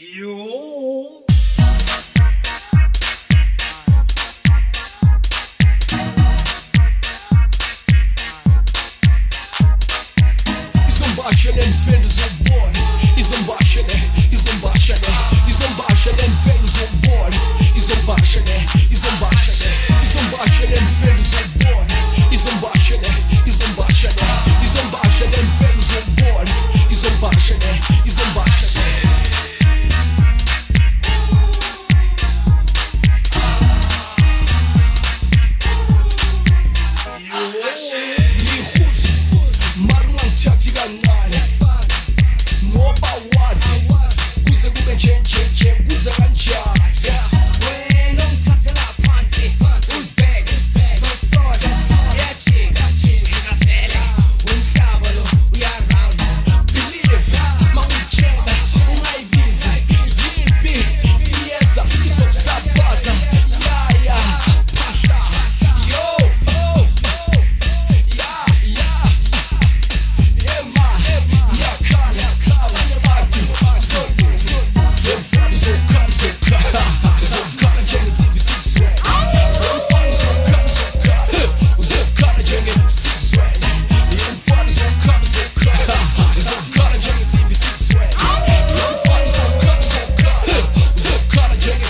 Yo.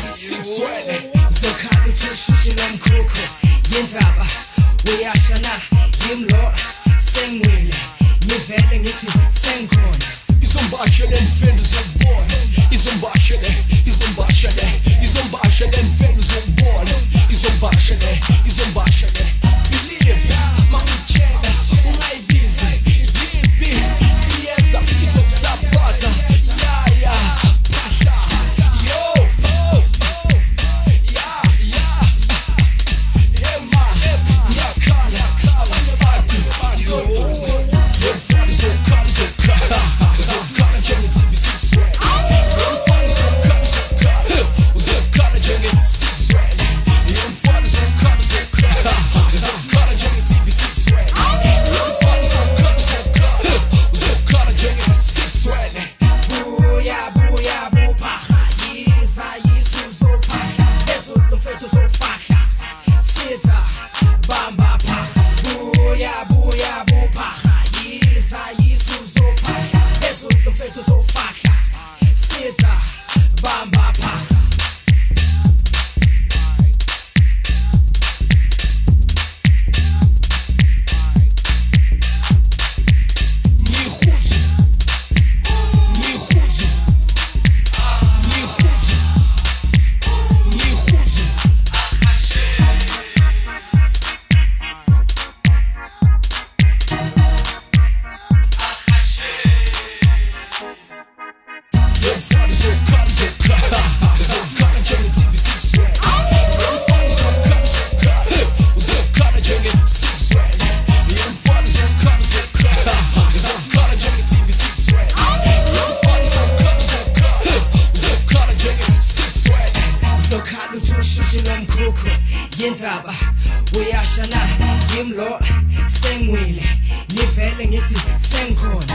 Njenge-six zokhala ushushe lomkhukhu yenzaba uyasha na? Yimlo sengwile ngivele ngithi sengikhona. Izombashele mfendo zokubona. Izombashele izombashele izombashele mfendo zokubona. Izombashele yenzaba uyasha na yimlo sengwile ngivele ngithi sengikhona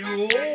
you.